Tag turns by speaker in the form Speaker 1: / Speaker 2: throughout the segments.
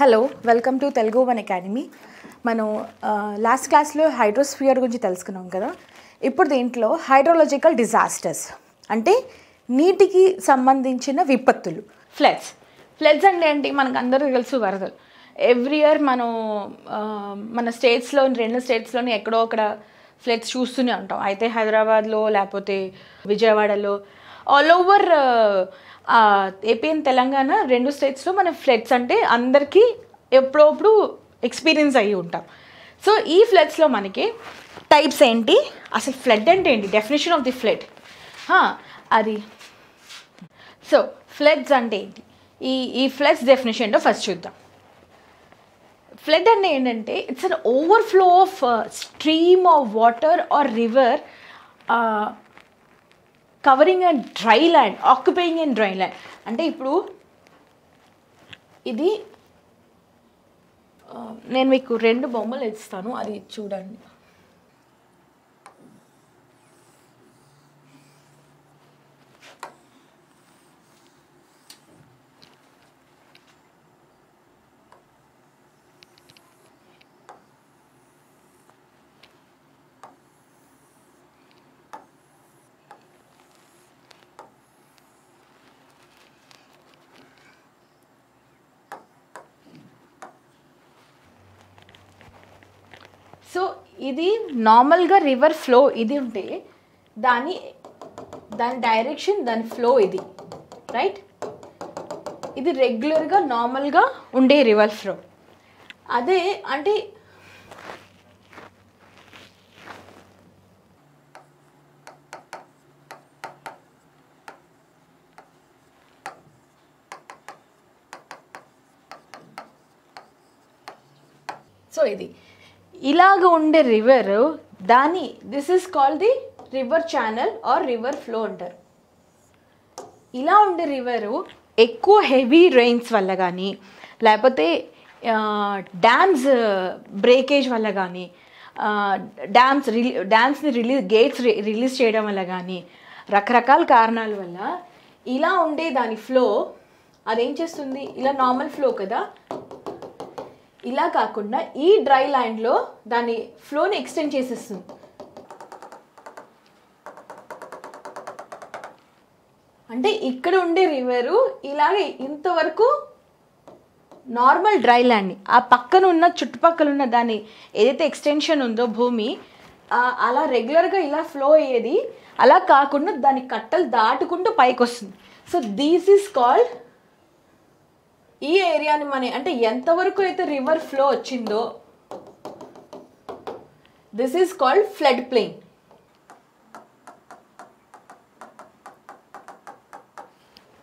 Speaker 1: Hello welcome to Telugu one academy మనం last క్లాస్లో hydrosphere గురించి తెలుసుకున్నాం కదా. ఇప్పుడు దీంట్లో హైడ్రోలాజికల్ డిజాస్టర్స్ అంటే నీటికి సంబంధించిన విపత్తులు. ఫ్లడ్స్ ఫ్లడ్స్ అంటే ఏంటి? మనకు అందరికీ తెలుసు వరదలు. ఎవ్రీ ఇయర్ మనం మన స్టేట్స్లో రెండు స్టేట్స్లోని ఎక్కడో అక్కడ ఫ్లడ్స్ చూస్తూనే ఉంటాం. అయితే హైదరాబాద్లో లేకపోతే విజయవాడలో. All over AP and Telangana రెండు స్టేట్స్లో మనం ఫ్లడ్స్ అంటే అందరికీ ఎప్పుడప్పుడు ఎక్స్పీరియన్స్ అయ్యి ఉంటాం. సో ఈ ఫ్లడ్స్లో మనకి టైప్స్ ఏంటి? అసలు ఫ్లడ్ అంటే ఏంటి? డెఫినేషన్ ఆఫ్ ది ఫ్లడ్ అది. సో ఫ్లడ్స్ అంటే ఏంటి? ఈ ఈ ఫ్లడ్స్ డెఫినేషన్ ఏంటో ఫస్ట్ చూద్దాం. ఫ్లడ్ అంటే ఏంటంటే it's an overflow of stream of water or river covering and dry land occupying and dry land అంటే ఇప్పుడు ఇది నేను మీకు రెండు బొమ్మలు ఇస్తాను అది చూడండి సో ఇది నార్మల్గా రివర్ ఫ్లో ఇది ఉంటే దాని దాని డైరెక్షన్ దాని ఫ్లో ఇది రైట్ ఇది రెగ్యులర్గా నార్మల్గా ఉండే రివర్ ఫ్లో అదే అంటే సో ఇది ఇలాగ ఉండే రివర్ దాని this is called the river channel or river flow అంటారు. ఇలా ఉండే రివరు ఎక్కువ హెవీ రెయిన్స్ వల్ల కానీ లేకపోతే డ్యామ్స్ బ్రేకేజ్ వల్ల కానీ డ్యామ్స్ రిలీ డ్యామ్స్ని రిలీజ్ గేట్స్ రిలీజ్ చేయడం వల్ల కానీ రకరకాల కారణాల వల్ల ఇలా ఉండే దాని ఫ్లో అదేం చేస్తుంది? ఇలా నార్మల్ ఫ్లో కదా ఇలా కాకుండా ఈ డ్రై ల్యాండ్లో దాని ఫ్లోని ఎక్స్టెండ్ చేసేస్తుంది. అంటే ఇక్కడ ఉండే రివరు ఇలాగే ఇంతవరకు నార్మల్ డ్రై ల్యాండ్ని ఆ పక్కన ఉన్న చుట్టుపక్కల ఉన్న దాని ఏదైతే ఎక్స్టెన్షన్ ఉందో భూమి అలా రెగ్యులర్గా ఇలా ఫ్లో అయ్యేది అలా కాకుండా దాని కట్టలు దాటుకుంటూ పైకి వస్తుంది సో దీస్ ఈస్ కాల్డ్ ఈ ఏరియాని మన అంటే ఎంతవరకు అయితే రివర్ ఫ్లో వచ్చిందో this is called flood plain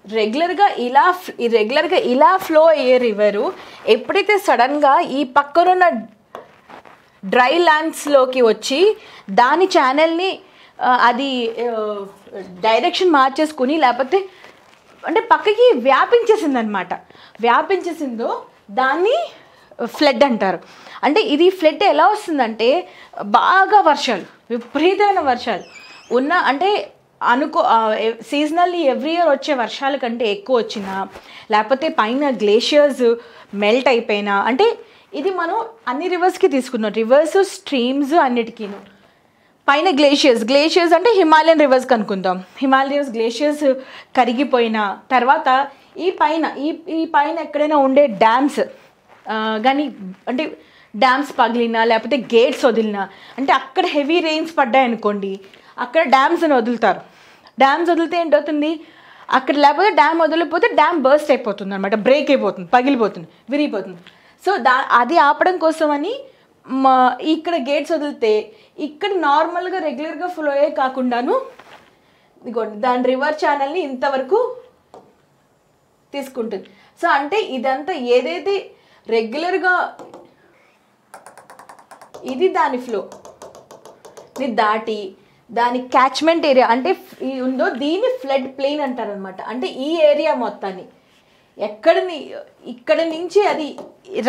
Speaker 1: రెగ్యులర్గా ఇలా రెగ్యులర్గా ఇలా ఫ్లో అయ్యే రివరు ఎప్పుడైతే సడన్గా ఈ పక్కనున్న డ్రై ల్యాండ్స్లోకి వచ్చి దాని ఛానల్ని అది డైరెక్షన్ మార్చేసుకుని లేకపోతే అంటే పక్కకి వ్యాపించేసింది అనమాట వ్యాపించేసిందో దాన్ని ఫ్లడ్ అంటారు. అంటే ఇది ఫ్లడ్ ఎలా వస్తుందంటే బాగా వర్షాలు విపరీతమైన వర్షాలు. ఉన్న అంటే అనుకో సీజనల్లీ ఎవ్రీ ఇయర్ వచ్చే వర్షాల కంటే ఎక్కువ వచ్చినా లేకపోతే పైన గ్లేషియర్స్ మెల్ట్ అయిపోయినా అంటే ఇది మనం అన్ని రివర్స్కి తీసుకున్నాం. రివర్స్ స్ట్రీమ్స్ అన్నిటికీను. పైన గ్లేషియర్స్ గ్లేషియర్స్ అంటే హిమాలయన్ రివర్స్ కనుక్కుందాం. హిమాలయన్స్ గ్లేషియర్స్ కరిగిపోయిన తర్వాత ఈ పైన ఈ ఈ పైన ఎక్కడైనా ఉండే డ్యామ్స్ కానీ అంటే డ్యామ్స్ పగిలినా లేకపోతే గేట్స్ వదిలినా అంటే అక్కడ హెవీ రెయిన్స్ పడ్డాయి అనుకోండి అక్కడ డ్యామ్స్ని వదులుతారు. డ్యామ్స్ వదిలితే ఏంటవుతుంది? అక్కడ లేకపోతే డ్యామ్ వదిలిపోతే డ్యామ్ బర్స్ట్ అయిపోతుంది అనమాట బ్రేక్ అయిపోతుంది పగిలిపోతుంది విరిగిపోతుంది. సో దా అది ఆపడం కోసమని మా ఇక్కడ గేట్స్ వదిలితే ఇక్కడ నార్మల్గా రెగ్యులర్గా ఫ్లో అయ్యే కాకుండాను ఇదిగోండి దాని రివర్ ఛానల్ని ఇంతవరకు తీసుకుంటుంది. సో అంటే ఇదంతా ఏదైతే రెగ్యులర్గా ఇది దాని ఫ్లో ని దాటి దాని క్యాచ్మెంట్ ఏరియా అంటే ఉందో దీన్ని ఫ్లడ్ ప్లెయిన్ అంటారనమాట అంటే ఈ ఏరియా మొత్తాన్ని. ఎక్కడ ఇక్కడ నుంచి అది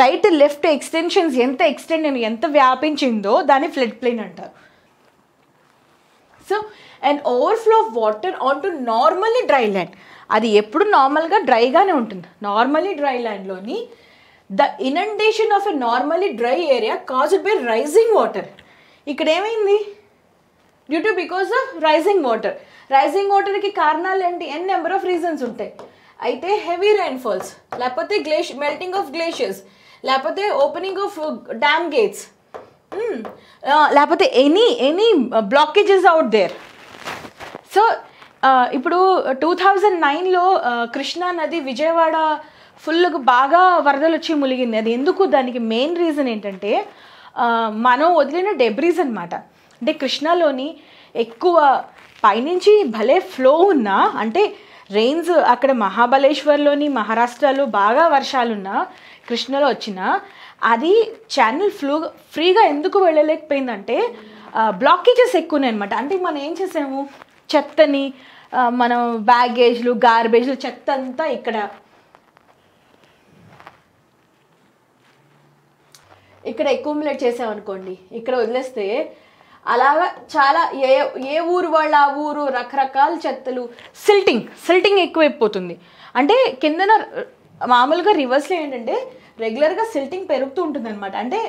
Speaker 1: రైట్ లెఫ్ట్ ఎక్స్టెన్షన్స్ ఎంత ఎక్స్టెండ్ ఎంత వ్యాపించిందో దాన్ని ఫ్లడ్ ప్లేన్ అంటారు. So and overflow of water on to normally dry land అది ఎప్పుడు నార్మల్గా డ్రైగానే ఉంటుంది. Normally dry ల్యాండ్లోని the inundation of a normally dry area caused by rising water ఇక్కడ ఏమైంది? Due to because of rising water rising వాటర్కి కారణాలు ఏంటి? ఎన్ నెంబర్ ఆఫ్ రీజన్స్ ఉంటాయి. అయితే హెవీ రైన్ఫాల్స్ లేకపోతే గ్లేష్ మెల్టింగ్ ఆఫ్ గ్లేషియర్స్ లేకపోతే ఓపెనింగ్ ఆఫ్ డ్యామ్ గేట్స్ లేకపోతే any any blockages out there so ఇప్పుడు టూ థౌజండ్ నైన్లో కృష్ణా నది విజయవాడ ఫుల్గా బాగా వరదలు వచ్చి ములిగింది అది ఎందుకు? దానికి మెయిన్ రీజన్ ఏంటంటే మనం వదిలిన డెబ్రీస్ అనమాట అంటే కృష్ణాలోని ఎక్కువ పైనుంచి భలే ఫ్లో ఉన్నా అంటే రెయిన్స్ అక్కడ మహాబలేశ్వర్లోని మహారాష్ట్రలో బాగా వర్షాలున్న కృష్ణలో వచ్చిన అది ఛానల్ ఫ్లూ ఫ్రీగా ఎందుకు వెళ్ళలేకపోయిందంటే బ్లాకేజెస్ ఎక్కువనే అనమాట అంటే మనం ఏం చేసాము? చెత్తని మనం బ్యాగేజ్లు గార్బేజ్లు చెత్త అంతా ఇక్కడ. ఇక్కడ అక్యూములేట్ చేసామనుకోండి ఇక్కడ వదిలేస్తే అలాగా చాలా ఏ ఏ ఊరు వాళ్ళ ఆ ఊరు రకరకాల చెత్తలు. సిల్టింగ్ సిల్టింగ్ ఎక్కువైపోతుంది. అంటే కిందన మామూలుగా రివర్స్లో ఏంటంటే రెగ్యులర్గా సిల్టింగ్ పెరుగుతూ ఉంటుంది అనమాట అంటే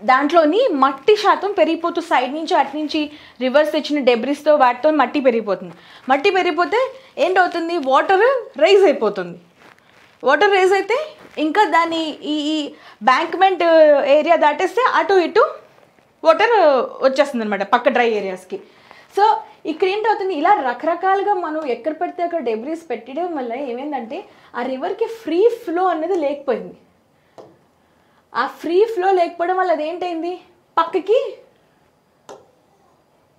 Speaker 1: దాంట్లోని మట్టి శాతం పెరిగిపోతూ సైడ్ నుంచి అటు నుంచి రివర్స్ తెచ్చిన డెబ్రిస్తో వాటితో మట్టి పెరిగిపోతుంది. మట్టి పెరిగిపోతే ఏంటవుతుంది? వాటర్ రైజ్ అయిపోతుంది. వాటర్ రైజ్ అయితే ఇంకా దాని ఈ ఈ బ్యాంక్మెంట్ ఏరియా దాటేస్తే అటు ఇటు వాటర్ వచ్చేస్తుంది అనమాట పక్క డ్రై ఏరియాస్కి. సో ఇక్కడ ఏంటవుతుంది ఇలా రకరకాలుగా మనం ఎక్కడ పెడితే అక్కడ డెబ్రీస్ పెట్టడం వల్ల ఏమైందంటే ఆ రివర్కి ఫ్రీ ఫ్లో అనేది లేకపోయింది. ఆ ఫ్రీ ఫ్లో లేకపోవడం వల్ల అదేంటైంది? పక్కకి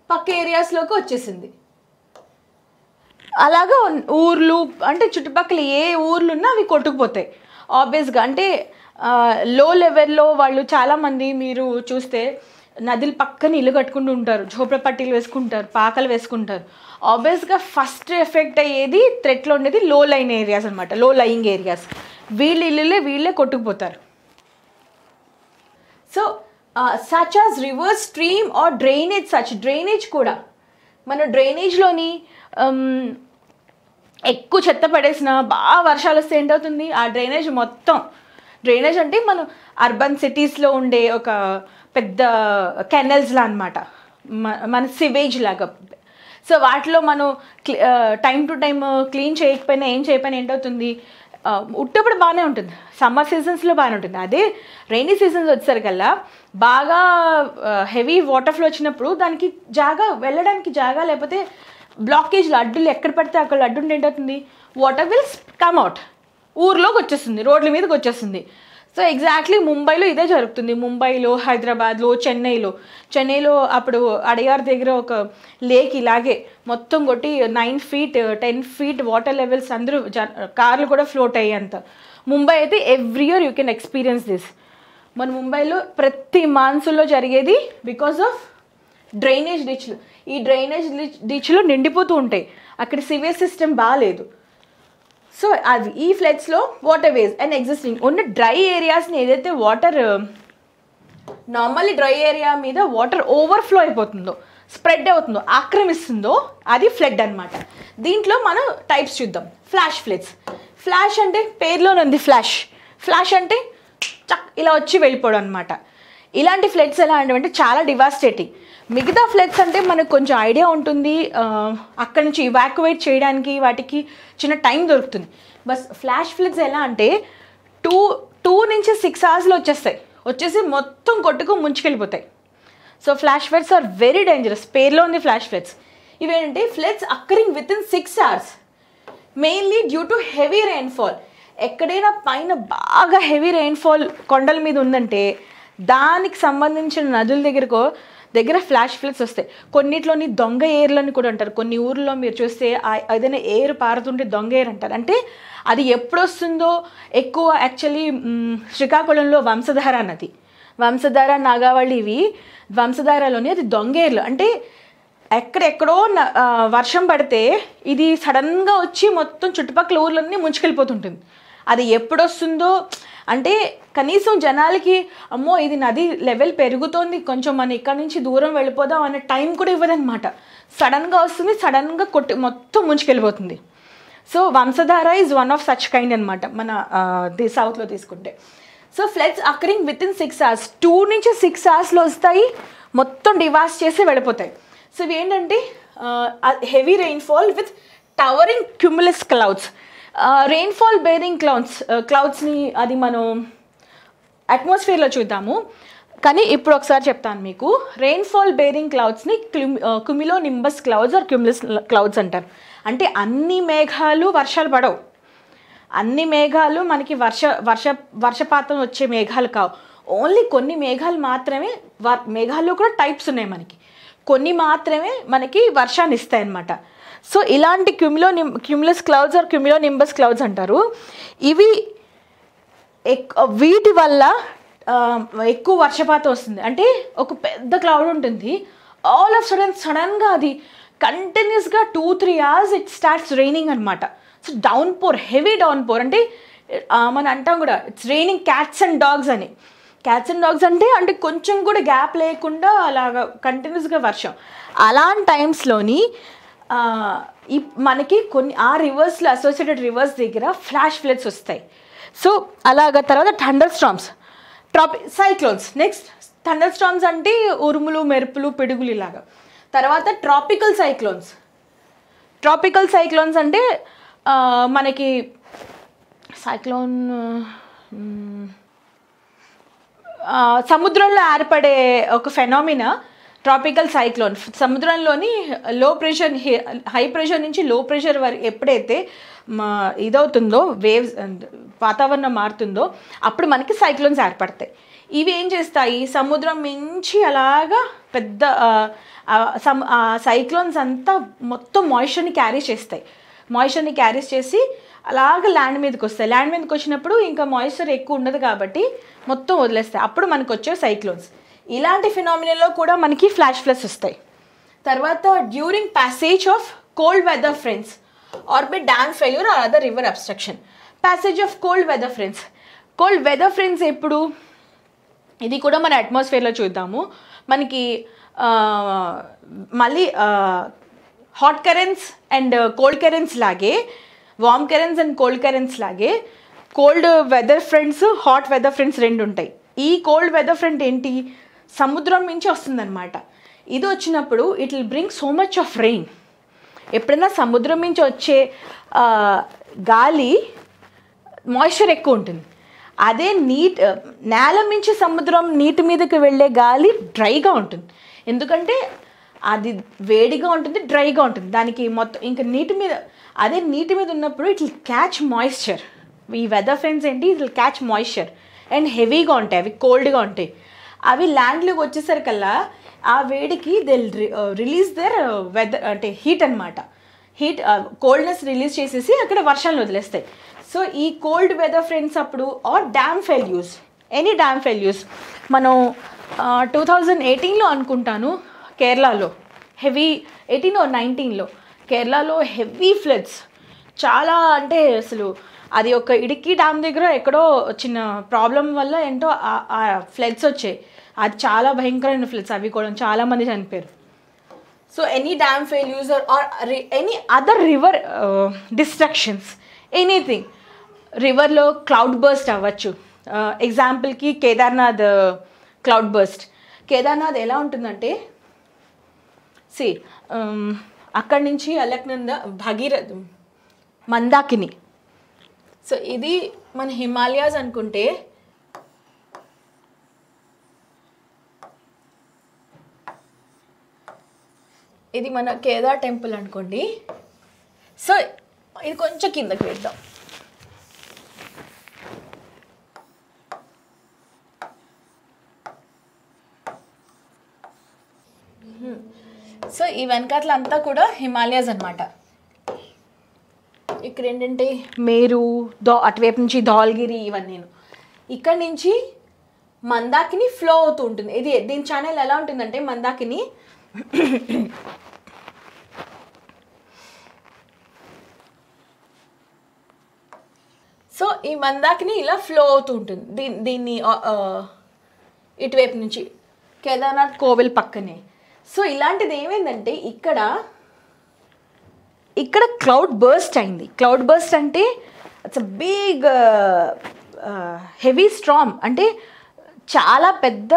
Speaker 1: పక్క ఏరియాస్లోకి వచ్చేసింది. అలాగా ఊర్లు అంటే చుట్టుపక్కల ఏ ఊర్లు ఉన్నా అవి కొట్టుకుపోతాయి. ఆబ్వియస్గా అంటే లో లెవెల్లో వాళ్ళు చాలామంది మీరు చూస్తే నదుల పక్కన ఇల్లు కట్టుకుంటూ ఉంటారు. జోపడ పట్టీలు వేసుకుంటారు పాకలు వేసుకుంటారు. ఆబ్వియస్గా ఫస్ట్ ఎఫెక్ట్ అయ్యేది థ్రెట్లో ఉండేది లో లైన్ ఏరియాస్ అనమాట లో లయింగ్ ఏరియాస్ వీళ్ళ ఇల్లులే వీళ్ళే కొట్టుకుపోతారు. So such as rivers stream or drainage such drainage కూడా. మన డ్రైనేజ్లోని um, ఎక్కువ చెత్త పడేసిన బాగా వర్షాలు వస్తే ఏంటవుతుంది ఆ డ్రైనేజ్ మొత్తం. డ్రైనేజ్ అంటే మనం అర్బన్ సిటీస్లో ఉండే ఒక పెద్ద కెనల్స్లా అనమాట మన సివేజ్ లాగా. సో వాటిలో మనం టైం టు టైం క్లీన్ చేయకపోయినా ఏం చేయకపోయినా ఏంటవుతుంది ఉట్టప్పుడు బాగానే ఉంటుంది. సమ్మర్ సీజన్స్లో బాగానే ఉంటుంది. అదే రైనీ సీజన్స్ వచ్చేసరికల్లా బాగా హెవీ వాటర్ ఫ్లో వచ్చినప్పుడు దానికి జాగా వెళ్ళడానికి జాగా లేకపోతే బ్లాకేజ్లు అడ్డులు ఎక్కడ పడితే అక్కడ అడ్డు ఉంటే ఏంటవుతుంది వాటర్ విల్స్ కమ్ అవుట్ ఊర్లోకి వచ్చేస్తుంది. రోడ్ల మీదకి వచ్చేస్తుంది. సో ఎగ్జాక్ట్లీ ముంబైలో ఇదే జరుగుతుంది. ముంబైలో హైదరాబాద్లో చెన్నైలో. చెన్నైలో అప్పుడు అడయార్ దగ్గర ఒక లేక్ ఇలాగే మొత్తం కొట్టి nine feet ten feet water levels అందరూ జ కార్లు కూడా ఫ్లోట్ అయ్యేంత. ముంబై అయితే every year you can experience this. మన ముంబైలో ప్రతి మాన్సూన్లో జరిగేది బికాస్ ఆఫ్ డ్రైనేజ్ డిచ్లు. ఈ డ్రైనేజ్ డిచ్లు నిండిపోతూ ఉంటాయి. అక్కడ సివేజ్ సిస్టమ్ బాగాలేదు సో అది ఈ ఫ్లడ్స్లో వాటర్ వేస్ అండ్ ఎగ్జిస్టింగ్ ఉన్న డ్రై ఏరియాస్ని ఏదైతే వాటర్ నార్మల్లీ డ్రై ఏరియా మీద వాటర్ ఓవర్ఫ్లో అయిపోతుందో స్ప్రెడ్ అవుతుందో ఆక్రమిస్తుందో అది ఫ్లడ్ అనమాట దీంట్లో మనం టైప్స్ చూద్దాం. ఫ్లాష్ ఫ్లడ్స్ ఫ్లాష్ అంటే పేరులోనే ఉంది ఫ్లాష్ ఫ్లాష్ అంటే చక్ ఇలా వచ్చి వెళ్ళిపోవడం అనమాట ఇలాంటి ఫ్లడ్స్ ఎలా అంటే చాలా డివాస్టేటింగ్ మిగతా ఫ్లెట్స్ అంటే మనకు కొంచెం ఐడియా ఉంటుంది. అక్కడి నుంచి ఇవాక్యువేట్ చేయడానికి వాటికి చిన్న టైం దొరుకుతుంది. బస్ ఫ్లాష్ ఫ్లెట్స్ ఎలా అంటే టూ టూ నుంచి సిక్స్ అవర్స్లో వచ్చేస్తాయి. వచ్చేసి మొత్తం కొట్టుకు ముంచుకెళ్ళిపోతాయి. So flash floods are very dangerous పేర్లో ఉంది ఫ్లాష్ ఫ్లెట్స్ ఇవేంటంటే floods occurring within six hours mainly due to heavy rainfall ఎక్కడైనా పైన బాగా హెవీ రెయిన్ఫాల్ కొండల మీద ఉందంటే దానికి సంబంధించిన నదుల దగ్గరకో దగ్గర ఫ్లాష్ ఫ్లడ్స్ వస్తాయి. కొన్నిట్లోని దొంగ ఏర్లని కూడా అంటారు. కొన్ని ఊర్లో మీరు చూస్తే ఏదైనా ఏరు పారుతుంటే దొంగ ఏరు అంటారు. అంటే అది ఎప్పుడు వస్తుందో ఎక్కువ యాక్చువల్లీ శ్రీకాకుళంలో వంశధార నది. వంశధార నాగావళి ఇవి వంశధారలోని అది దొంగేర్లు అంటే ఎక్కడెక్కడో వర్షం పడితే ఇది సడన్గా వచ్చి మొత్తం చుట్టుపక్కల ఊర్లన్నీ ముంచుకెళ్ళిపోతుంటుంది. అది ఎప్పుడొస్తుందో అంటే కనీసం జనాలకి అమ్మో ఇది నది లెవెల్ పెరుగుతోంది కొంచెం మనం ఇక్కడ నుంచి దూరం వెళ్ళిపోదాం అనే టైం కూడా ఇవ్వదన్నమాట. సడన్గా వస్తుంది సడన్గా కొట్టి మొత్తం ముంచుకెళ్ళిపోతుంది. So Vamsadhara is one of such kind అనమాట మన ది సౌత్లో తీసుకుంటే. So floods occurring within six hours two నుంచి సిక్స్ అవర్స్లో వస్తాయి మొత్తం డివాస్ చేసి వెళ్ళిపోతాయి. సో ఇవి ఏంటంటే heavy rainfall with towering cumulus clouds rainfall bearing clouds క్లౌడ్స్ని అది మనం అట్మాస్ఫియర్లో చూద్దాము. కానీ ఇప్పుడు ఒకసారి చెప్తాను మీకు. Rainfall bearing క్లౌడ్స్ని cumulonimbus clouds or cumulus clouds అంటారు. అంటే అన్ని మేఘాలు వర్షాలు పడవు. అన్ని మేఘాలు మనకి వర్ష వర్ష వర్షపాతం వచ్చే మేఘాలు కావు. ఓన్లీ కొన్ని మేఘాలు మాత్రమే వర్ మేఘాల్లో కూడా టైప్స్ ఉన్నాయి మనకి. కొన్ని మాత్రమే మనకి వర్షాన్ని ఇస్తాయి అన్నమాట సో ఇలాంటి cumulonimbus cumulus clouds or cumulonimbus clouds అంటారు. ఇవి ఎక్ వీటి వల్ల ఎక్కువ వర్షపాతం వస్తుంది. అంటే ఒక పెద్ద క్లౌడ్ ఉంటుంది. ఆల్ ఆఫ్ సడన్ సడన్గా అది కంటిన్యూస్గా two three hours it starts raining అనమాట so downpour heavy downpour అంటే మనం అంటాం కూడా it's raining cats and dogs అని. క్యాట్స్ అండ్ డాగ్స్ అంటే అంటే కొంచెం కూడా గ్యాప్ లేకుండా అలాగ కంటిన్యూస్గా వర్షం. అలాంటి టైమ్స్లోని ఈ మనకి కొన్ని ఆ రివర్స్లో అసోసియేటెడ్ రివర్స్ దగ్గర ఫ్లాష్ ఫ్లడ్స్ వస్తాయి. సో అలాగ తర్వాత thunderstorms tropical cyclones next thunderstorms అంటే ఉరుములు మెరుపులు పిడుగులు ఇలాగా. తర్వాత ట్రాపికల్ సైక్లోన్స్ ట్రాపికల్ సైక్లోన్స్ అంటే మనకి సైక్లోన్ సముద్రంలో ఏర్పడే ఒక ఫెనామినా ట్రాపికల్ సైక్లోన్. సముద్రంలోని లో ప్రెషర్ హై ప్రెషర్ నుంచి లో ప్రెషర్ వరకు ఎప్పుడైతే మా ఇదవుతుందో వేవ్స్ వాతావరణం మారుతుందో అప్పుడు మనకి సైక్లోన్స్ ఏర్పడతాయి. ఇవి ఏం చేస్తాయి? సముద్రం మించి అలాగా పెద్ద సమ్ సైక్లోన్స్ అంతా మొత్తం మాయిశ్చర్ని క్యారీ చేస్తాయి. మాయిశ్చర్ని క్యారీ చేసి అలాగ ల్యాండ్ మీదకి వస్తాయి. ల్యాండ్ మీదకి వచ్చినప్పుడు ఇంకా మాయిశ్చర్ ఎక్కువ ఉండదు కాబట్టి మొత్తం వదిలేస్తాయి. అప్పుడు మనకు వచ్చే సైక్లోన్స్. ఇలాంటి ఫినామినల్లో కూడా మనకి ఫ్లాష్ ఫ్లస్ వస్తాయి. తర్వాత during passage of cold weather fronts or be dam failure or other river obstruction. Passage of cold weather fronts. Cold weather fronts ఎప్పుడు? ఇది కూడా మన అట్మాస్ఫియర్లో చూద్దాము. మనకి మళ్ళీ hot currents and cold currents లాగే warm currents and cold currents లాగే cold weather fronts hot weather fronts రెండు ఉంటాయి. ఈ కోల్డ్ వెదర్ ఫ్రంట్ ఏంటి? సముద్రం నుంచి వస్తుందన్నమాట. ఇది వచ్చినప్పుడు it will bring so much of rain ఎప్పుడైనా సముద్రం నుంచి వచ్చే గాలి మాయిశ్చర్ ఎక్కువ ఉంటుంది. అదే నీట్ నేల మించి సముద్రం నీటి మీదకి వెళ్ళే గాలి డ్రైగా ఉంటుంది. ఎందుకంటే అది వేడిగా ఉంటుంది డ్రైగా ఉంటుంది. దానికి మొత్తం ఇంకా నీటి మీద అదే నీటి మీద ఉన్నప్పుడు ఇట్ విల్ క్యాచ్ మాయిశ్చర్ ఈ వెదర్ ఫ్రెండ్స్ ఏంటి? It will catch moisture and హెవీగా ఉంటాయి అవి కోల్డ్గా ఉంటాయి. అవి ల్యాండ్లోకి వచ్చేసరికల్లా ఆ వేడికి దే రిలీజ్ దర్ వెదర్ అంటే హీట్ అన్నమాట. హీట్ కోల్డ్నెస్ రిలీజ్ చేసేసి అక్కడ వర్షాలు వదిలేస్తాయి. సో ఈ కోల్డ్ వెదర్ ఫ్రెండ్స్ అప్పుడు or dam failures any dam failures మనం టూ థౌజండ్ ఎయిటీన్లో అనుకుంటాను కేరళలో. హెవీ ఎయిటీన్ ఆర్ నైన్టీన్లో కేరళలో హెవీ ఫ్లడ్స్ చాలా అంటే అసలు అది ఒక ఇడికి డ్యామ్ దగ్గర ఎక్కడో చిన్న ప్రాబ్లం వల్ల ఏంటో ఆ ఫ్లడ్స్ వచ్చాయి. అది చాలా భయంకరమైన ఫ్లడ్స్ అవి కూడా చాలా మంది చనిపోయారు. So any dam failures or any other river destructions anything రివర్లో cloudburst అవ్వచ్చు. Uh, ఎగ్జాంపుల్కి Kedarnath uh, cloudburst Kedarnath ఎలా ఉంటుందంటే సి um, అక్కడి నుంచి అలక్నంద భగీరథ్ మందాకిని. సో ఇది మన హిమాలయాస్ అనుకుంటే ఇది మన కేదార్ టెంపుల్ అనుకోండి. సో ఇది కొంచెం కిందకి వేద్దాం. సో ఈ వెనకాతల అంతా కూడా హిమాలయాస్ అన్నమాట. ఇక్కడ ఏంటంటే మేరు దో అటువైపు నుంచి ధౌల్గిరి ఇవన్నీ. ఇక్కడ నుంచి మందాకిని ఫ్లో అవుతూ ఉంటుంది. ఇది దీని ఛానల్ ఎలా ఉంటుందంటే మందాకిని సో ఈ మందాకిని ఇలా ఫ్లో అవుతూ ఉంటుంది. దీన్ని దీన్ని ఇటువైపు నుంచి కేదార్నాథ్ కోవిల్ పక్కనే. సో ఇలాంటిది ఏమైందంటే ఇక్కడ ఇక్కడ క్లౌడ్ బర్స్ట్ అయింది. క్లౌడ్ బర్స్ట్ అంటే ఇట్స్ బిగ్ హెవీ స్ట్రామ్ అంటే చాలా పెద్ద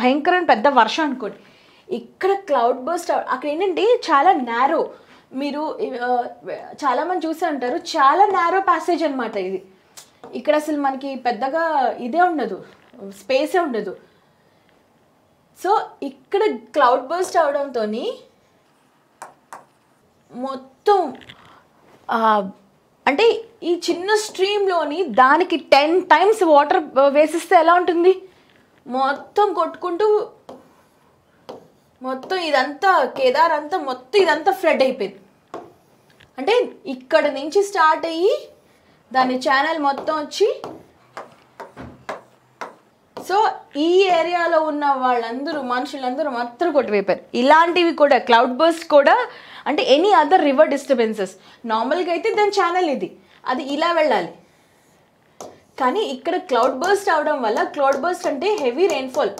Speaker 1: భయంకరమైన పెద్ద వర్షం అనుకోండి. ఇక్కడ క్లౌడ్ బస్ట్ అక్కడ ఏంటంటే చాలా నేరో మీరు చాలామంది చూసే ఉంటారు చాలా నేరో ప్యాసేజ్ అనమాట ఇది. ఇక్కడ అసలు మనకి పెద్దగా ఇదే ఉండదు స్పేసే ఉండదు. సో ఇక్కడ క్లౌడ్ బస్ట్ అవడంతో మొత్తం అంటే ఈ చిన్న స్ట్రీమ్లోని దానికి టెన్ టైమ్స్ వాటర్ వేసిస్తే ఎలా ఉంటుంది? మొత్తం కొట్టుకుంటూ మొత్తం ఇదంతా కేదార్ అంతా మొత్తం ఇదంతా ఫ్లడ్ అయిపోయింది. అంటే ఇక్కడ నుంచి స్టార్ట్ అయ్యి దాని ఛానల్ మొత్తం వచ్చి సో ఈ ఏరియాలో ఉన్న వాళ్ళందరూ మనుషులందరూ మొత్తం కొట్టివైపారు ఇలాంటివి కూడా క్లౌడ్ బర్స్ కూడా అంటే ఎనీ అదర్ రివర్ డిస్టర్బెన్సెస్ నార్మల్గా అయితే దాని ఛానల్ ఇది. అది ఇలా వెళ్ళాలి. కానీ ఇక్కడ క్లౌడ్ బర్స్ట్ అవడం వల్ల క్లౌడ్ బర్స్ట్ అంటే హెవీ రెయిన్ఫాల్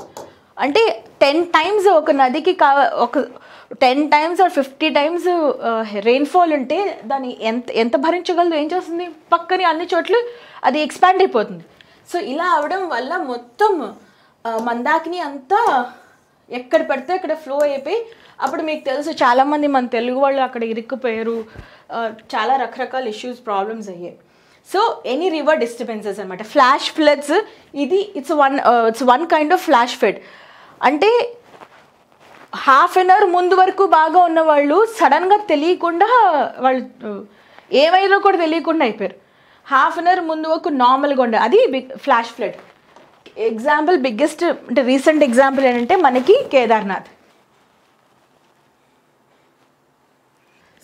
Speaker 1: అంటే టెన్ టైమ్స్ ఒక నదికి కా ఒక ten times or fifty times rainfall ఉంటే దాన్ని ఎంత ఎంత భరించగలదు? ఏం చేస్తుంది? పక్కని అన్ని చోట్ల అది ఎక్స్పాండ్ అయిపోతుంది. సో ఇలా అవడం వల్ల మొత్తం మందాకిని అంతా ఎక్కడ పడితే అక్కడ ఫ్లో అయిపోయి అప్పుడు మీకు తెలుసు చాలామంది మన తెలుగు వాళ్ళు అక్కడ ఇరుక్కుపోయారు. చాలా రకరకాల ఇష్యూస్ ప్రాబ్లమ్స్ అయ్యాయి. సో ఎనీ రివర్ డిస్టర్బెన్సెస్ అనమాట ఫ్లాష్ ఫ్లడ్స్ ఇది it's one it's one kind of flash flood అంటే హాఫ్ అన్ అవర్ ముందు వరకు బాగా ఉన్న వాళ్ళు సడన్గా తెలియకుండా వాళ్ళు ఏమైనా కూడా తెలియకుండా అయిపోయారు. హాఫ్ అన్ అవర్ ముందు వరకు నార్మల్గా ఉండే అది big flash flood example biggest అంటే రీసెంట్ ఎగ్జాంపుల్ ఏంటంటే మనకి కేదార్నాథ్.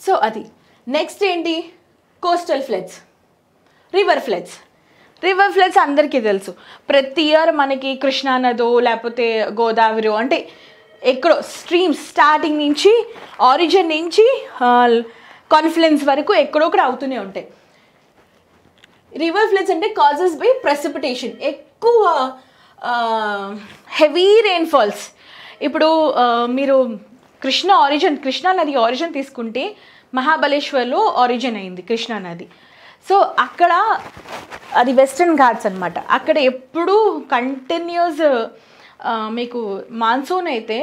Speaker 1: సో అది. నెక్స్ట్ ఏంటి? Coastal floods river floods river floods అందరికీ తెలుసు. ప్రతి ఇయర్ మనకి కృష్ణానదో లేకపోతే గోదావరి అంటే ఎక్కడో స్ట్రీమ్స్ స్టార్టింగ్ నుంచి ఆరిజిన్ నుంచి కాన్ఫ్లుయెన్స్ వరకు ఎక్కడో ఒకటి అవుతూనే ఉంటాయి. రివర్ ఫ్లడ్స్ అంటే కాజెస్ బై ప్రెసిపిటేషన్ ఎక్కువ హెవీ రెయిన్ఫాల్స్ ఇప్పుడు మీరు కృష్ణ ఆరిజిన్ కృష్ణా నది ఆరిజిన్ తీసుకుంటే మహాబలేశ్వర్లో ఆరిజిన్ అయింది కృష్ణా నది. సో అక్కడ అది వెస్టర్న్ ఘాట్స్ అనమాట అక్కడ ఎప్పుడూ కంటిన్యూస్ మీకు మాన్సూన్ అయితే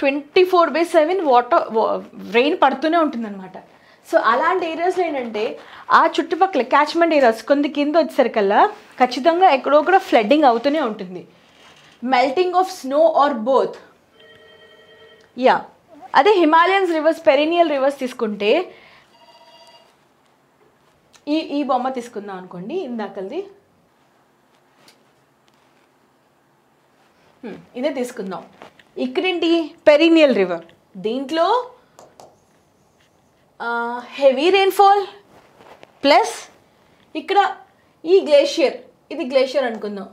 Speaker 1: twenty four by seven water rain పడుతూనే ఉంటుందన్నమాట. సో అలాంటి ఏరియాస్లో ఏంటంటే ఆ చుట్టుపక్కల క్యాచ్మెంట్ ఏరియాస్ కొంత కింద వచ్చేసరికల్లా ఖచ్చితంగా ఎక్కడో కూడా ఫ్లడ్డింగ్ అవుతూనే ఉంటుంది. Melting of snow or both yeah అదే హిమాలయన్స్ రివర్స్ పెరినియల్ రివర్స్ తీసుకుంటే ఈ ఈ బొమ్మ తీసుకుందాం అనుకోండి. ఇందాకది ఇదే తీసుకుందాం. ఇక్కడేంటి? Perennial river. దీంట్లో హెవీ రెయిన్ఫాల్ ప్లస్ ఇక్కడ ఈ గ్లేషియర్. ఇది గ్లేషియర్ అనుకుందాం.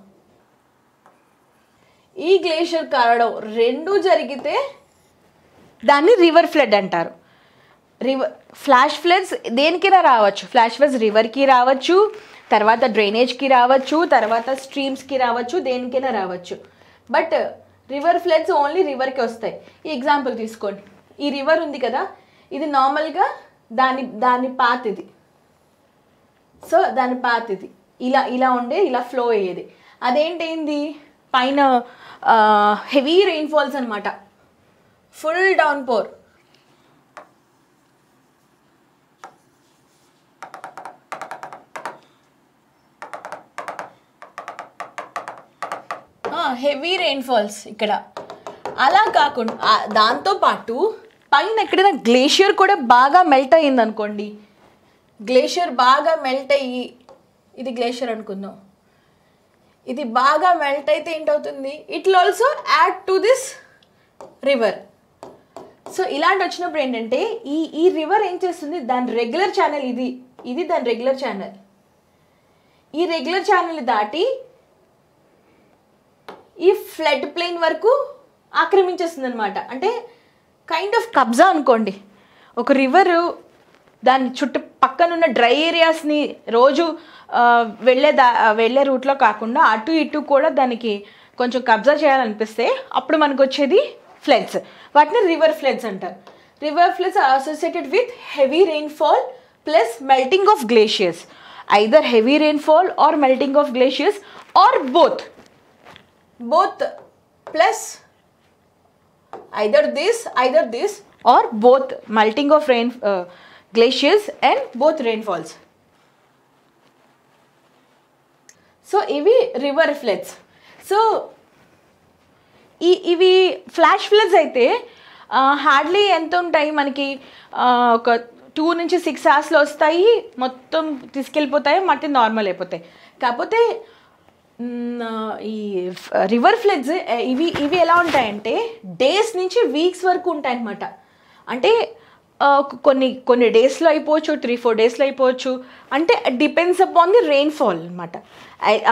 Speaker 1: ఈ గ్లేషియర్ కారడం రెండు జరిగితే దాన్ని రివర్ ఫ్లడ్ అంటారు. రివర్ ఫ్లాష్ ఫ్లడ్స్ దేనికైనా రావచ్చు? ఫ్లాష్ ఫ్లడ్స్ రివర్కి రావచ్చు తర్వాత డ్రైనేజ్కి రావచ్చు తర్వాత స్ట్రీమ్స్కి రావచ్చు దేనికైనా రావచ్చు. బట్ రివర్ ఫ్లడ్స్ ఓన్లీ రివర్కి వస్తాయి. ఈ ఎగ్జాంపుల్ తీసుకోండి. ఈ రివర్ ఉంది కదా ఇది నార్మల్గా దాని దాని పాత్ ఇది. సో దాని పాత్ ఇది. ఇలా ఇలా ఉండే ఇలా ఫ్లో అయ్యేది. అదేంటైంది? పైన హెవీ రెయిన్ఫాల్స్ అనమాట full downpour heavy rainfalls ఇక్కడ. అలా కాకుండా దాంతోపాటు దాంతో పాటు పైన ఎక్కడైనా గ్లేషియర్ కూడా బాగా మెల్ట్ అయ్యింది అనుకోండి గ్లేషియర్ బాగా మెల్ట్ అయ్యి ఇది గ్లేషియర్ అనుకుందాం. ఇది బాగా మెల్ట్ అయితే ఏంటవుతుంది? It also add to this river so ఇలాంటి వచ్చినప్పుడు ఏంటంటే ఈ ఈ రివర్ ఏం చేస్తుంది? దాని రెగ్యులర్ ఛానల్ ఇది. ఇది దాని రెగ్యులర్ ఛానల్ ఈ రెగ్యులర్ ఛానల్ దాటి ఈ ఫ్లడ్ ప్లెయిన్ వరకు ఆక్రమించేస్తుంది అనమాట అంటే కైండ్ ఆఫ్ కబ్జా అనుకోండి. ఒక రివరు దాని చుట్టూ పక్కనున్న డ్రై ఏరియాస్ని రోజు వెళ్ళే దా వెళ్ళే రూట్లో కాకుండా అటు ఇటు కూడా దానికి కొంచెం కబ్జా చేయాలనిపిస్తే అప్పుడు మనకు వచ్చేది ఫ్లడ్స్ వాటిని రివర్ ఫ్లడ్స్ అంటారు. River floods are associated with heavy rainfall plus melting of glaciers either heavy rainfall or melting of glaciers or both Both plus either this, either this or both melting of rain uh, glaciers and both rainfalls. So ఇవి river floods so ఈ ఇవి flash floods అయితే uh, hardly ఎంత ఉంటాయి మనకి uh, ఒక two నుంచి six అవర్స్లో వస్తాయి మొత్తం తీసుకెళ్ళిపోతాయి మట్టి నార్మల్ అయిపోతాయి కాకపోతే ఈ రివర్ ఫ్లడ్స్ ఇవి ఇవి ఎలా ఉంటాయంటే డేస్ నుంచి వీక్స్ వరకు ఉంటాయి అన్నమాట అంటే కొన్ని కొన్ని డేస్లో అయిపోవచ్చు త్రీ ఫోర్ డేస్లో అయిపోవచ్చు. అంటే డిపెండ్స్ అపాన్ ది రెయిన్ఫాల్ అనమాట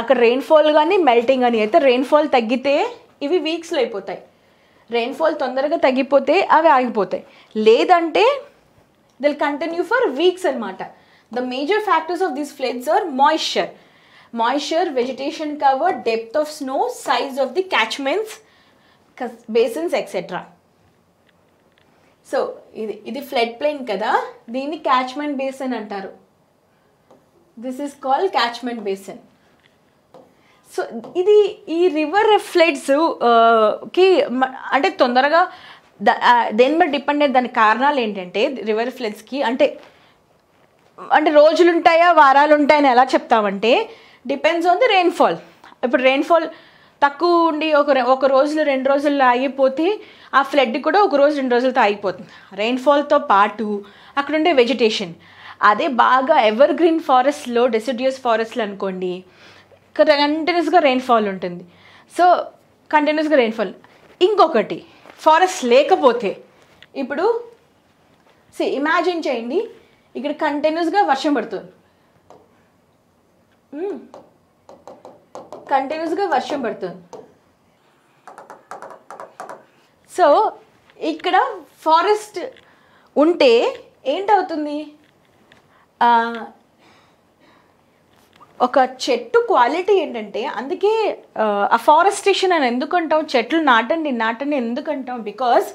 Speaker 1: అక్కడ రెయిన్ఫాల్ కానీ మెల్టింగ్ కానీ అయితే రెయిన్ఫాల్ తగ్గితే ఇవి వీక్స్లో అయిపోతాయి. రెయిన్ఫాల్ తొందరగా తగ్గిపోతే అవి ఆగిపోతాయి. లేదంటే దిల్ కంటిన్యూ ఫర్ వీక్స్ అనమాట the major factors of these floods are moisture moisture vegetation cover depth of snow size of the catchments basins etcetera so ఇది ఇది ఫ్లడ్ ప్లేన్ కదా? దీన్ని క్యాచ్మెంట్ బేసిన్ అంటారు. This is call catchment basin so ఇది ఈ river ఫ్లడ్స్కి అంటే తొందరగా దేని మీద డిపెండ్ అయ్యే దాని కారణాలు ఏంటంటే రివర్ ఫ్లడ్స్కి అంటే అంటే రోజులు ఉంటాయా వారాలు ఉంటాయని ఎలా చెప్తామంటే డిపెండ్స్ ఆన్ ది రెయిన్ఫాల్ ఇప్పుడు రెయిన్ఫాల్ తక్కువ ఉండి ఒక ఒక రోజులు రెండు రోజుల్లో ఆగిపోతే ఆ ఫ్లడ్ కూడా ఒక రోజు రెండు రోజులతో ఆగిపోతుంది. రెయిన్ఫాల్తో పాటు అక్కడ ఉండే వెజిటేషన్ అదే బాగా ఎవర్ గ్రీన్ ఫారెస్ట్లో డెసిడ్యూస్ ఫారెస్ట్లు అనుకోండి కంటిన్యూస్గా రెయిన్ఫాల్ ఉంటుంది. సో కంటిన్యూస్గా రెయిన్ఫాల్ ఇంకొకటి ఫారెస్ట్ లేకపోతే ఇప్పుడు సి ఇమాజిన్ చేయండి ఇక్కడ కంటిన్యూస్గా వర్షం పడుతుంది. కంటిన్యూస్గా వర్షం పడుతుంది. సో ఇక్కడ ఫారెస్ట్ ఉంటే ఏంటవుతుంది? ఒక చెట్టు క్వాలిటీ ఏంటంటే అందుకే అఫారెస్టేషన్ అని ఎందుకు అంటాం చెట్లు నాటండి నాటండి ఎందుకు అంటాం బికాస్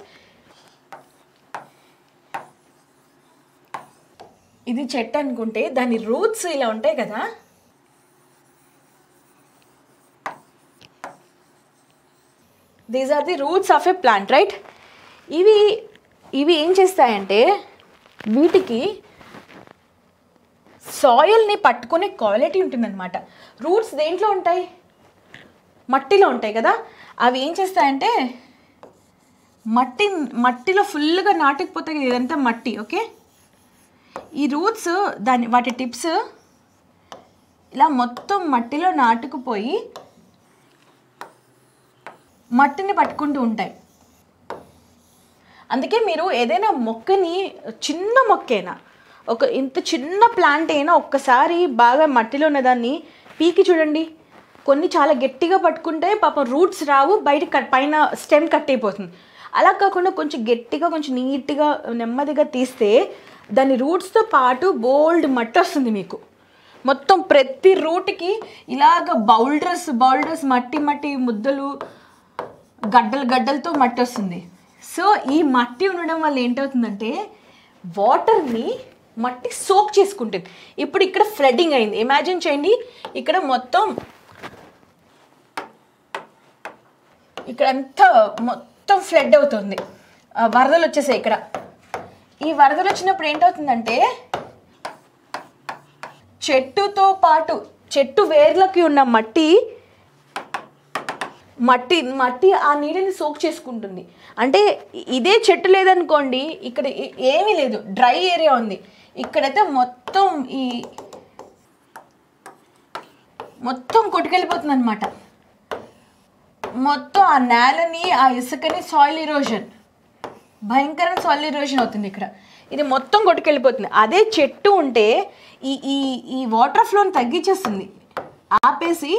Speaker 1: ఇది చెట్టు అనుకుంటే దాని రూట్స్ ఇలా ఉంటాయి కదా? These are the roots of a plant right ఇవి ఇవి ఏం చేస్తాయంటే వీటికి సాయిల్ని పట్టుకునే క్వాలిటీ ఉంటుందన్నమాట. రూట్స్ దేంట్లో ఉంటాయి? మట్టిలో ఉంటాయి కదా. అవి ఏం చేస్తాయంటే మట్టి మట్టిలో ఫుల్గా నాటుకుపోతాయి కదా ఇదంతా మట్టి ఓకే? ఈ రూట్స్ దాని వాటి టిప్స్ ఇలా మొత్తం మట్టిలో నాటుకుపోయి మట్టిని పట్టుకుంటూ ఉంటాయి. అందుకే మీరు ఏదైనా మొక్కని చిన్న మొక్కైనా ఒక ఇంత చిన్న ప్లాంట్ అయినా ఒక్కసారి బాగా మట్టిలో ఉన్నదాన్ని పీకి చూడండి. కొన్ని చాలా గట్టిగా పట్టుకుంటే పాపం రూట్స్ రావు బయట కట్ పైన స్టెమ్ కట్ అయిపోతుంది. అలా కాకుండా కొంచెం గట్టిగా కొంచెం నీట్గా నెమ్మదిగా తీస్తే దాని రూట్స్తో పాటు బోల్డ్ మట్టి వస్తుంది మీకు. మొత్తం ప్రతి రూట్కి ఇలాగ బౌల్డర్స్ బౌల్డర్స్ మట్టి మట్టి ముద్దలు గడ్డలు గడ్డలతో మట్టి వస్తుంది. సో ఈ మట్టి ఉండడం వల్ల ఏంటవుతుందంటే వాటర్ని మట్టి సోక్ చేసుకుంటుంది. ఇప్పుడు ఇక్కడ ఫ్లడ్డింగ్ అయింది. ఇమాజిన్ చేయండి ఇక్కడ మొత్తం ఇక్కడ అంతా మొత్తం ఫ్లడ్ అవుతుంది. వరదలు వచ్చేసాయి ఇక్కడ. ఈ వరదలు వచ్చినప్పుడు ఏంటవుతుందంటే చెట్టుతో పాటు చెట్టు వేర్లకి ఉన్న మట్టి మట్టి మట్టి ఆ నీళ్ళని సోక్ చేసుకుంటుంది. అంటే ఇదే చెట్టు లేదనుకోండి ఇక్కడ ఏమీ లేదు. డ్రై ఏరియా ఉంది. ఇక్కడైతే మొత్తం ఈ మొత్తం కొట్టుకెళ్ళిపోతుంది అనమాట మొత్తం ఆ నేలని ఆ ఇసుకని సాయిల్ ఇరోజన్ భయంకరమైన సాయిల్ ఇరోజన్ అవుతుంది ఇక్కడ. ఇది మొత్తం కొట్టుకెళ్ళిపోతుంది. అదే చెట్టు ఉంటే ఈ ఈ ఈ వాటర్ ఫ్లోని తగ్గించేస్తుంది. ఆపేసి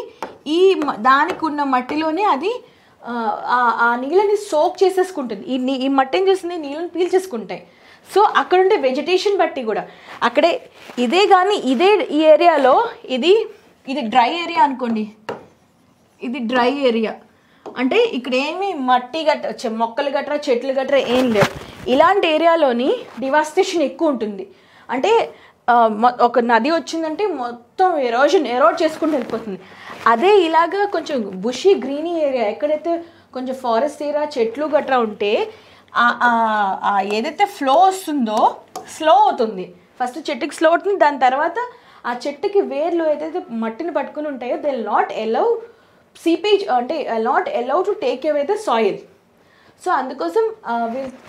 Speaker 1: ఈ దానికి ఉన్న మట్టిలోనే అది ఆ, నీళ్ళని సోక్ చేసేసుకుంటుంది. ఈ నీ ఈ మట్టి ఏం చేస్తుంది? నీళ్ళని పీల్చేసుకుంటాయి. సో అక్కడ ఉండే వెజిటేషన్ బట్టి కూడా. అక్కడే ఇదే కానీ ఇదే ఈ ఏరియాలో ఇది ఇది డ్రై ఏరియా అనుకోండి. ఇది డ్రై ఏరియా. అంటే ఇక్కడ ఏమి మట్టి గట్ర మొక్కలు గట్రా చెట్లు గట్రా ఏం లేవు. ఇలాంటి ఏరియాలోని డివాస్టేషన్ ఎక్కువ ఉంటుంది. అంటే ఒక నది వచ్చిందంటే మొత్తం ఎరోజన్ ఎరోడ్ చేసుకుంటూ వెళ్ళిపోతుంది. అదే ఇలాగా కొంచెం బుషి గ్రీనీ ఏరియా ఎక్కడైతే కొంచెం ఫారెస్ట్ ఏరియా చెట్లు గట్రా ఉంటే ఏదైతే ఫ్లో వస్తుందో స్లో అవుతుంది. ఫస్ట్ చెట్టుకి స్లో అవుతుంది దాని తర్వాత ఆ చెట్టుకి వేర్లు ఏదైతే మట్టిని పట్టుకుని ఉంటాయో దే నాట్ ఎలౌ సీపేజ్ అంటే not allow to take away the soil so అందుకోసం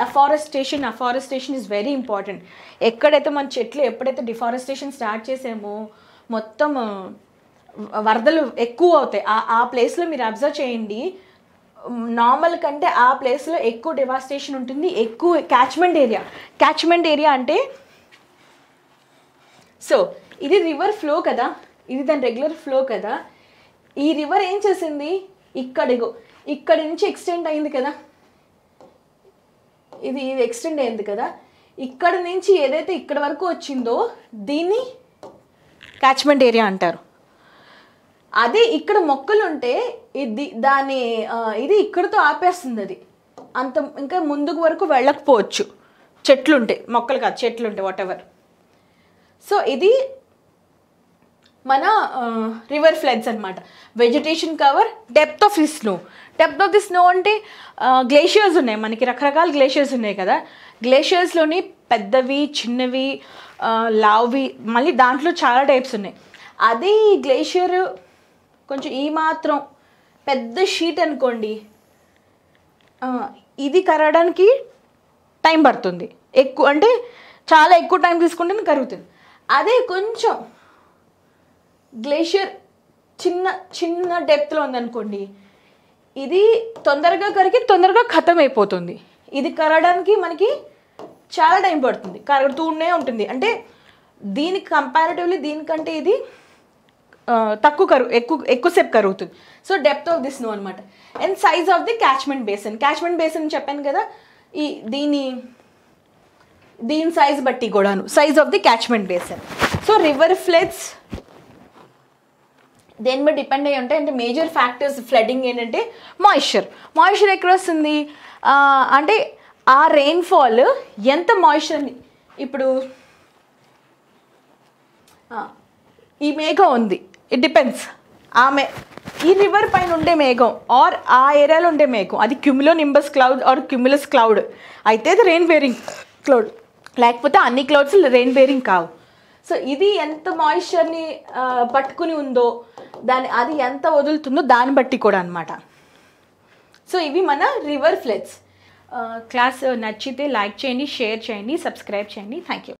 Speaker 1: afforestation afforestation is very important ఎక్కడైతే మన చెట్లు ఎప్పుడైతే డిఫారెస్టేషన్ స్టార్ట్ చేసామో మొత్తం వరదలు ఎక్కువ అవుతాయి ఆ ఆ ప్లేస్లో మీరు అబ్జర్వ్ చేయండి. నార్మల్ కంటే ఆ ప్లేస్లో ఎక్కువ డివాస్టేషన్ ఉంటుంది. ఎక్కువ క్యాచ్మెంట్ ఏరియా క్యాచ్మెంట్ ఏరియా అంటే సో ఇది రివర్ ఫ్లో కదా. ఇది దాని రెగ్యులర్ ఫ్లో కదా. ఈ రివర్ ఏం చేసింది? ఇక్కడిగో ఇక్కడి నుంచి ఎక్స్టెండ్ అయింది కదా. ఇది ఇది ఎక్స్టెండ్ అయింది కదా. ఇక్కడ నుంచి ఏదైతే ఇక్కడ వరకు వచ్చిందో దీన్ని క్యాచ్మెంట్ ఏరియా అంటారు. అదే ఇక్కడ మొక్కలు ఉంటే ఇది దాని ఇది ఇక్కడతో ఆపేస్తుంది అది. అంత ఇంకా ముందుకు వరకు వెళ్ళకపోవచ్చు. చెట్లుంటాయి మొక్కలు కాదు చెట్లుంటాయి వాటెవర్ సో ఇది మన రివర్ ఫ్లడ్స్ అనమాట vegetation cover depth of the snow depth of the snow అంటే గ్లేషియర్స్ ఉన్నాయి. మనకి రకరకాల గ్లేషియర్స్ ఉన్నాయి కదా. గ్లేషియర్స్లోని పెద్దవి చిన్నవి ఆ, మళ్ళీ దాంట్లో చాలా టైప్స్ ఉన్నాయి. అదే ఈ గ్లేషియర్ కొంచెం ఈ మాత్రం పెద్ద షీట్ అనుకోండి. ఇది కరగడానికి టైం పడుతుంది. ఎక్కువ అంటే చాలా ఎక్కువ టైం తీసుకుంటే కరుగుతుంది. అదే కొంచెం గ్లేషియర్ చిన్న చిన్న డెప్త్లో ఉందనుకోండి ఇది తొందరగా కరిగి తొందరగా ఖతం అయిపోతుంది ఇది కరగడానికి మనకి చాలా టైం పడుతుంది. కరుగుతూనే ఉంటుంది. అంటే దీనికి కంపారిటివ్లీ దీనికంటే ఇది తక్కువ కరువు ఎక్కువ ఎక్కువసేపు కరుగుతుంది. So depth of the snow అనమాట. And size of the catchment basin catchment basin చెప్పాను కదా ఈ దీని దీని సైజ్ బట్టి కూడాను. Size of the catchment basin so river floods దేని మీద డిపెండ్ అయ్యి ఉంటాయి అంటే మేజర్ ఫ్యాక్టర్స్ ఫ్లడ్డింగ్ ఏంటంటే మాయిశ్చర్ మాయిశ్చర్ ఎక్కడ వస్తుంది? అంటే ఆ రెయిన్ఫాల్ ఎంత మాయిశ్చర్ ఇప్పుడు ఈ మేఘం ఉంది. ఇట్ డిపెండ్స్ ఆమె ఈ రివర్ పైన ఉండే మేఘం ఆర్ ఆ ఏరియాలో ఉండే మేఘం. అది cumulonimbus cloud or cumulus cloud అయితే అది రెయిన్ బేరింగ్ క్లౌడ్ లేకపోతే అన్ని క్లౌడ్స్ రెయిన్ బేరింగ్ కావు. సో ఇది ఎంత మాయిశ్చర్ని పట్టుకుని ఉందో దాని అది ఎంత వదులుతుందో దాన్ని బట్టి కూడా అనమాట సో ఇవి మన రివర్ ఫ్లెట్స్ క్లాస్ నచ్చితే లైక్ చేయండి షేర్ చేయండి సబ్స్క్రైబ్ చేయండి. Thank you